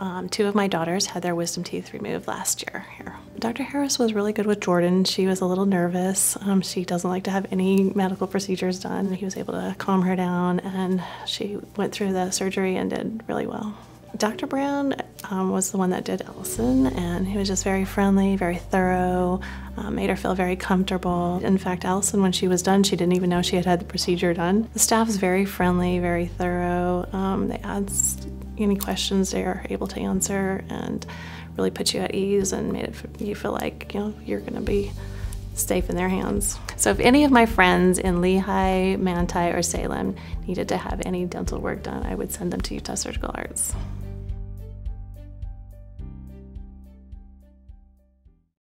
Um, two of my daughters had their wisdom teeth removed last year here. Dr. Harris was really good with Jordan. She was a little nervous. Um, she doesn't like to have any medical procedures done. He was able to calm her down and she went through the surgery and did really well. Dr. Brown um, was the one that did Ellison, and he was just very friendly, very thorough, um, made her feel very comfortable. In fact, Ellison, when she was done, she didn't even know she had had the procedure done. The staff is very friendly, very thorough. Um, they asked any questions they are able to answer and really put you at ease and made it, you feel like you know you're going to be safe in their hands. So if any of my friends in Lehi, Manti, or Salem needed to have any dental work done, I would send them to Utah Surgical Arts.